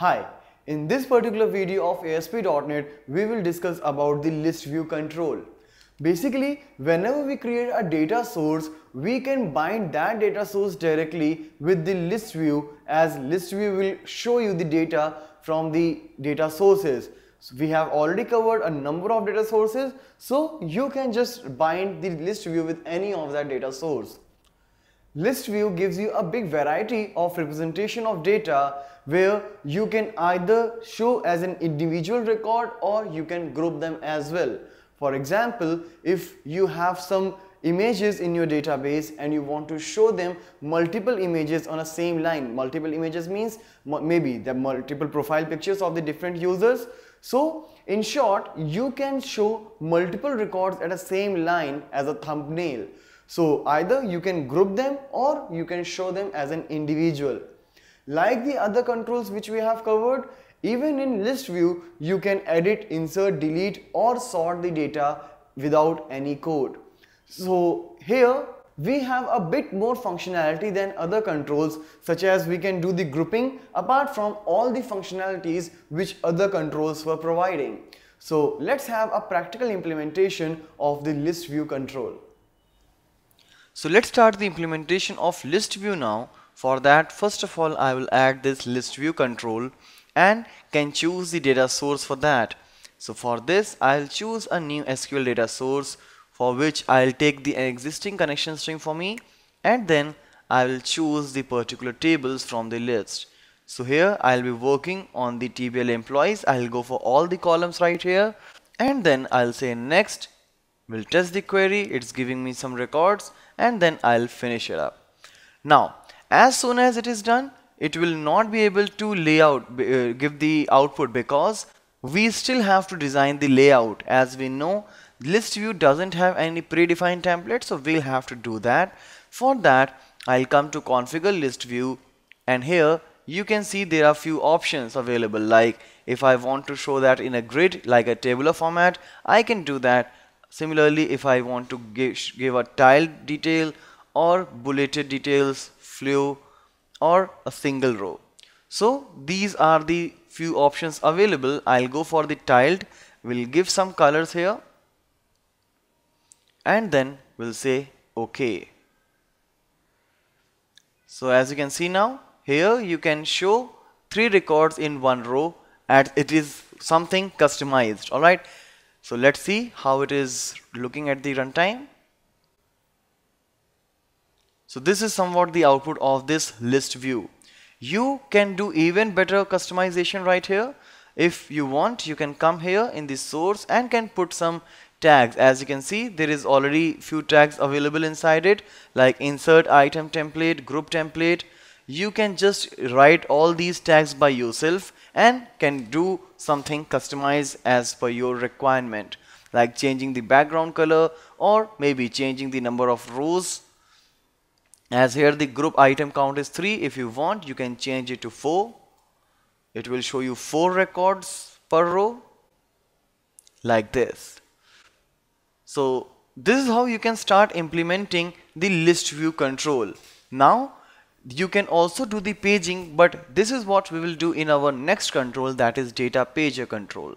Hi, in this particular video of ASP.NET, we will discuss about the list view control. Basically, whenever we create a data source, we can bind that data source directly with the list view as list view will show you the data from the data sources. So we have already covered a number of data sources, so you can just bind the list view with any of that data source. List view gives you a big variety of representation of data where you can either show as an individual record or you can group them as well. For example, if you have some images in your database and you want to show them multiple images on a same line. Multiple images means maybe the multiple profile pictures of the different users. So in short, you can show multiple records at a same line as a thumbnail. So either you can group them or you can show them as an individual. Like the other controls which we have covered, even in list view, you can edit, insert, delete or sort the data without any code. So here we have a bit more functionality than other controls such as we can do the grouping apart from all the functionalities which other controls were providing. So let's have a practical implementation of the list view control. So let's start the implementation of list view now. For that, first of all, I will add this list view control and can choose the data source for that. So for this, I'll choose a new SQL data source for which I'll take the existing connection string for me and then I will choose the particular tables from the list. So here I'll be working on the TBL employees. I'll go for all the columns right here and then I'll say next. We'll test the query. It's giving me some records and then I'll finish it up. Now, as soon as it is done, it will not be able to layout, uh, give the output because we still have to design the layout. As we know, list view doesn't have any predefined template, so we'll have to do that. For that, I'll come to configure list view and here you can see there are few options available like if I want to show that in a grid like a tabular format I can do that Similarly, if I want to give, give a tiled detail or bulleted details, flow or a single row. So these are the few options available. I'll go for the tiled. We'll give some colors here and then we'll say OK. So as you can see now, here you can show three records in one row and it is something customized. Alright. So let's see how it is looking at the runtime. So this is somewhat the output of this list view. You can do even better customization right here. If you want, you can come here in the source and can put some tags. As you can see, there is already few tags available inside it like insert item template, group template. You can just write all these tags by yourself and can do something customized as per your requirement like changing the background color or maybe changing the number of rows. As here the group item count is 3 if you want you can change it to 4 it will show you 4 records per row like this. So this is how you can start implementing the list view control. Now you can also do the paging but this is what we will do in our next control that is data pager control